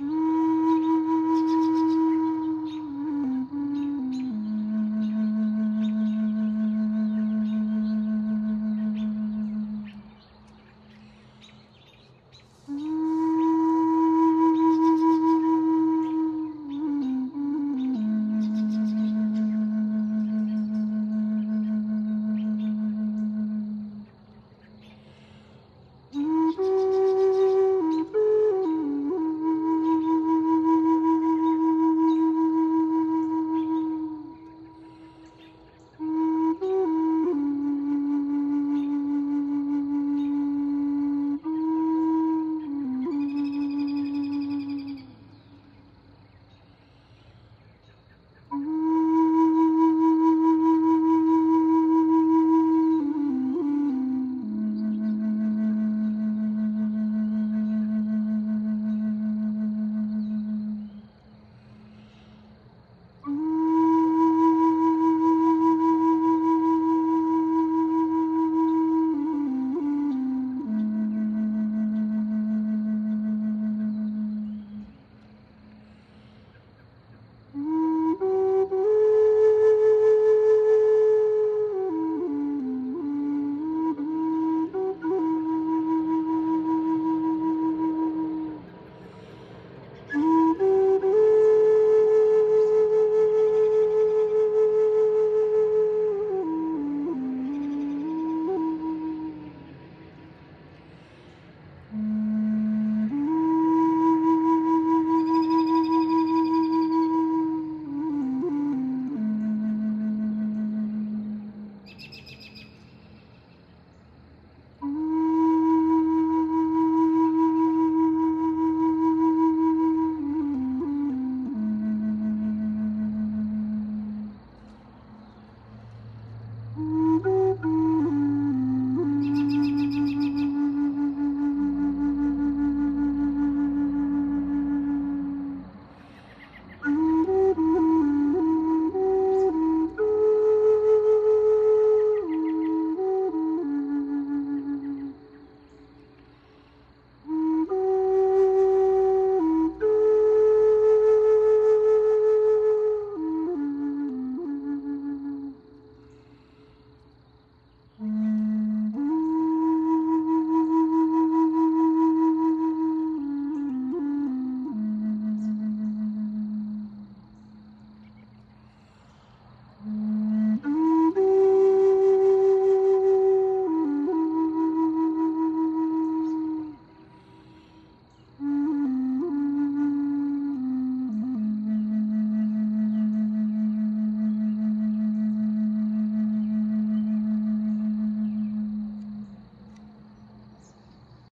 Mm.